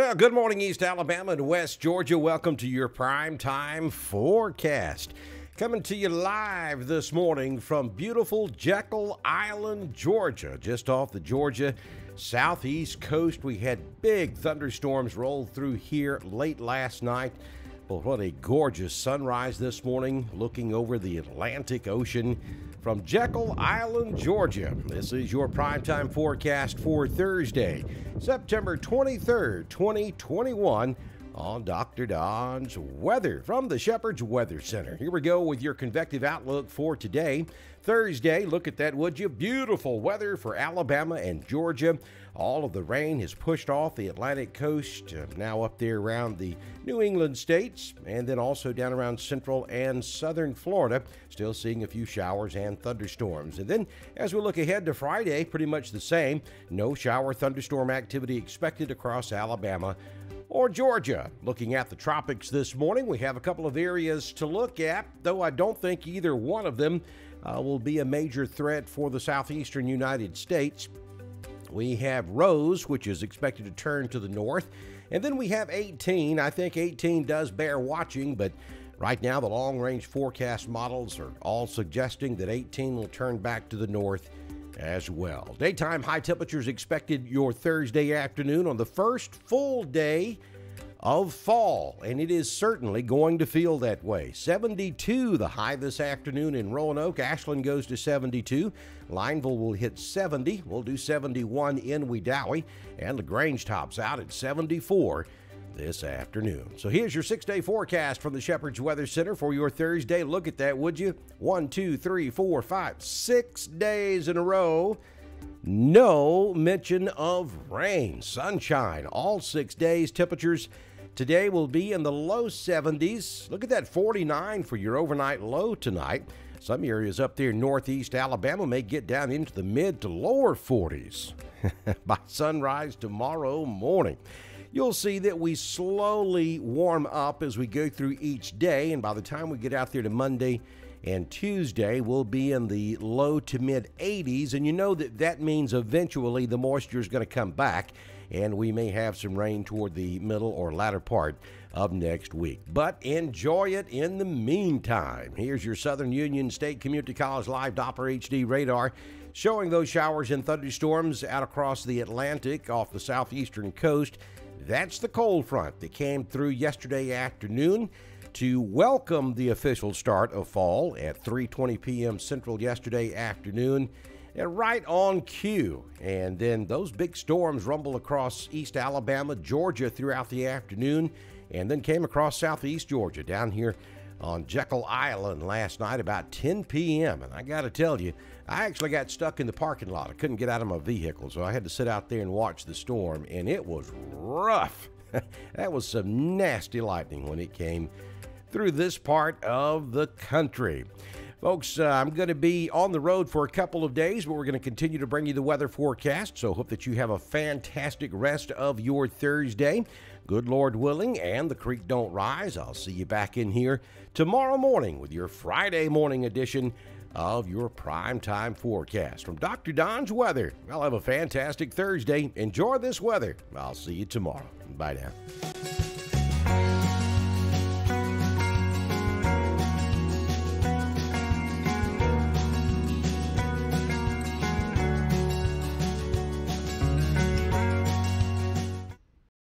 Well, good morning, East Alabama and West Georgia. Welcome to your prime time forecast. Coming to you live this morning from beautiful Jekyll Island, Georgia, just off the Georgia southeast coast. We had big thunderstorms roll through here late last night. But what a gorgeous sunrise this morning, looking over the Atlantic Ocean from Jekyll Island, Georgia. This is your primetime forecast for Thursday, September 23rd, 2021 on Dr. Don's weather from the Shepherd's Weather Center. Here we go with your convective outlook for today. Thursday, look at that, would you? Beautiful weather for Alabama and Georgia. All of the rain has pushed off the Atlantic coast, uh, now up there around the New England states, and then also down around central and southern Florida. Still seeing a few showers and thunderstorms. And then as we look ahead to Friday, pretty much the same. No shower thunderstorm activity expected across Alabama or Georgia. Looking at the tropics this morning, we have a couple of areas to look at, though I don't think either one of them uh, will be a major threat for the southeastern United States. We have Rose, which is expected to turn to the north. And then we have 18. I think 18 does bear watching, but right now the long range forecast models are all suggesting that 18 will turn back to the north as well. Daytime high temperatures expected your Thursday afternoon on the first full day of fall, and it is certainly going to feel that way. 72 the high this afternoon in Roanoke. Ashland goes to 72. Lineville will hit 70. We'll do 71 in Wedowee, and LaGrange tops out at 74 this afternoon. So here's your six day forecast from the Shepherd's Weather Center for your Thursday. Look at that, would you? One, two, three, four, five, six days in a row. No mention of rain, sunshine, all six days. Temperatures today will be in the low 70s. Look at that 49 for your overnight low tonight. Some areas up there northeast Alabama may get down into the mid to lower 40s by sunrise tomorrow morning you'll see that we slowly warm up as we go through each day. And by the time we get out there to Monday and Tuesday, we'll be in the low to mid 80s. And you know that that means eventually the moisture is going to come back and we may have some rain toward the middle or latter part of next week. But enjoy it in the meantime. Here's your Southern Union State Community College Live Doppler HD radar showing those showers and thunderstorms out across the Atlantic off the southeastern coast. That's the cold front that came through yesterday afternoon to welcome the official start of fall at 3:20 p.m. Central yesterday afternoon. And right on cue. And then those big storms rumbled across East Alabama, Georgia throughout the afternoon, and then came across Southeast Georgia down here on Jekyll Island last night about 10 p.m. And I got to tell you, I actually got stuck in the parking lot. I couldn't get out of my vehicle, so I had to sit out there and watch the storm, and it was rough. that was some nasty lightning when it came through this part of the country. Folks, uh, I'm going to be on the road for a couple of days, but we're going to continue to bring you the weather forecast. So, hope that you have a fantastic rest of your Thursday. Good Lord willing, and the creek don't rise. I'll see you back in here tomorrow morning with your Friday morning edition of your prime time forecast. From Dr. Don's weather, I'll have a fantastic Thursday. Enjoy this weather. I'll see you tomorrow. Bye now.